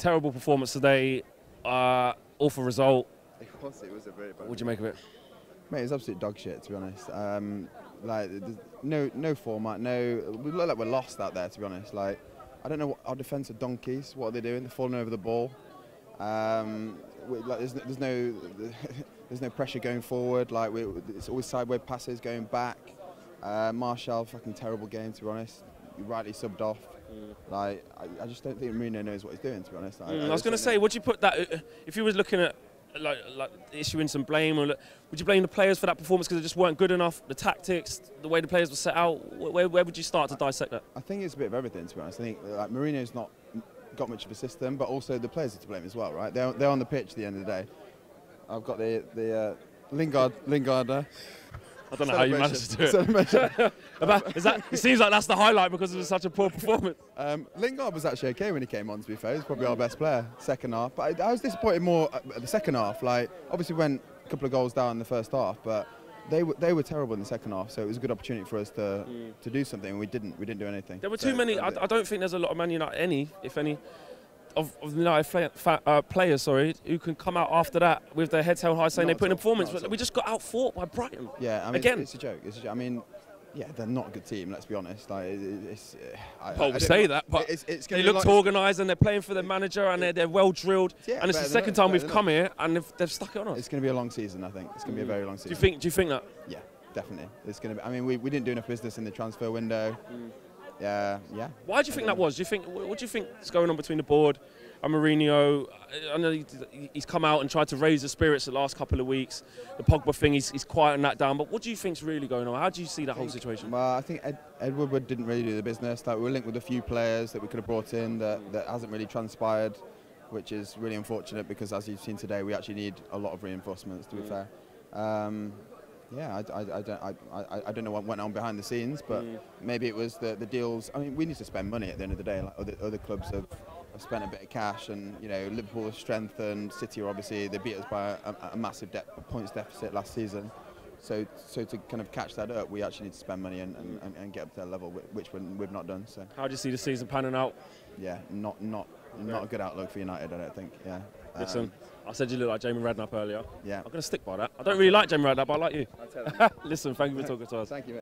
terrible performance today. Uh, awful result. It was, it was a very bad. What do you make of it? Mate, it's absolute dog shit to be honest. Um, like, there's no no format, no. We look like we're lost out there to be honest. Like, I don't know what our defence are donkeys. What are they doing? They're falling over the ball. Um, we, like, there's, there's no there's no pressure going forward. Like, we, it's always sideways passes going back. Uh, Martial, fucking terrible game to be honest. Rightly subbed off. Like, I, I just don't think Mourinho knows what he's doing to be honest. Mm, I was going to say, would you put that uh, if you was looking at like, like issuing some blame, or look- would you blame the players for that performance because they just weren't good enough? The tactics, the way the players were set out. Where, where would you start to dissect that? I think it's a bit of everything, to be honest. I think like Mourinho's not got much of a system, but also the players are to blame as well, right? They're, they're on the pitch at the end of the day. I've got the the uh, Lingard Lingard there. I don't know how you managed to do it. Celebration. About- Is that, it seems like that's the highlight because it was such a poor performance. um, Lingard was actually okay when he came on. To be fair, he's probably our best player second half. But I, I was disappointed more at the second half. Like obviously went a couple of goals down in the first half, but they were they were terrible in the second half. So it was a good opportunity for us to to do something. and We didn't we didn't do anything. There were So too many. I. I don't think there's a lot of Man United, any, if any, of, of United fa- uh, players, sorry, who can come out after that with their heads held high saying Not they put in a performance. But we just got out fought by Brighton. Yeah, I mean, Again. it's, it's a joke. It's a joke. I mean, yeah, they're not a good team. Let's be honest. Like, it, it's. uh, I, Well, I say that, but it's, it's They looked like- organised and they're playing for their manager and they're, they're well drilled. Yeah, and it's the second time we've come here and they've, they've stuck it on us. It's going to be a long season. I think it's going to be a very long season. Do you think? Do you think that? Yeah, definitely. It's going to be. I mean, we, we didn't do enough business in the transfer window. Mm. Yeah, yeah. Why do you think that was? Do you think? What do you think is going on between the board and Mourinho? I know he's come out and tried to raise the spirits the last couple of weeks. The Pogba thing, he's, he's quieting that down. But what do you think's really going on? How do you see that whole situation? Well, I think Ed, Ed Woodward didn't really do the business. Like we were linked with a few players that we could have brought in that, that hasn't really transpired, which is really unfortunate because as you've seen today, we actually need a lot of reinforcements. To be fair, um, yeah, I, I, I don't I, I, I don't know what went on behind the scenes, but mm. maybe it was the, the deals. I mean, we need to spend money at the end of the day. Like other, other clubs have, have spent a bit of cash, and you know Liverpool have strengthened. City are obviously they beat us by a, a massive de- points deficit last season. So, so to kind of catch that up, we actually need to spend money and, and, and- get up to that level, which we- we've not done. So, How do you see the season panning out? yeah, not not not a good outlook for United, I don't think. Yeah. Um, Listen, I said you look like Jamie Redknapp earlier. yeah. I'm going to stick by that. I don't really like Jamie Redknapp, but I like you. Listen, thank you for talking to us. Thank you. Mate.